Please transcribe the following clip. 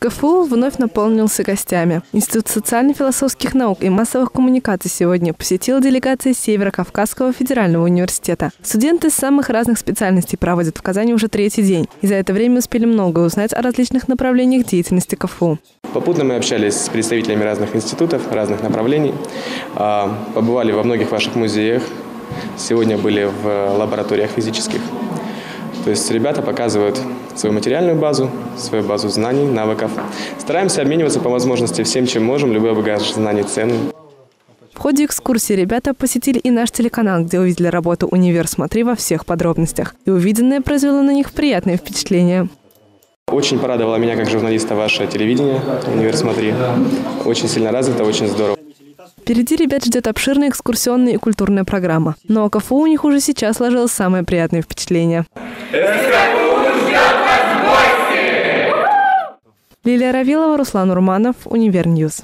КФУ вновь наполнился гостями. Институт социально-философских наук и массовых коммуникаций сегодня посетила делегация Северо-Кавказского федерального университета. Студенты самых разных специальностей проводят в Казани уже третий день. И за это время успели многое узнать о различных направлениях деятельности КФУ. Попутно мы общались с представителями разных институтов, разных направлений. А, побывали во многих ваших музеях. Сегодня были в лабораториях физических. То есть ребята показывают свою материальную базу, свою базу знаний, навыков. Стараемся обмениваться по возможности всем, чем можем. Любой багаж знаний ценный. В ходе экскурсии ребята посетили и наш телеканал, где увидели работу «Универ Смотри» во всех подробностях. И увиденное произвело на них приятное впечатление. Очень порадовало меня как журналиста ваше телевидение «Универ Смотри». Очень сильно развито, очень здорово. Впереди ребят ждет обширная экскурсионная и культурная программа. Но о КФУ у них уже сейчас сложилось самое приятное впечатление. Лилия Равилова, Руслан Урманов, Универньюз.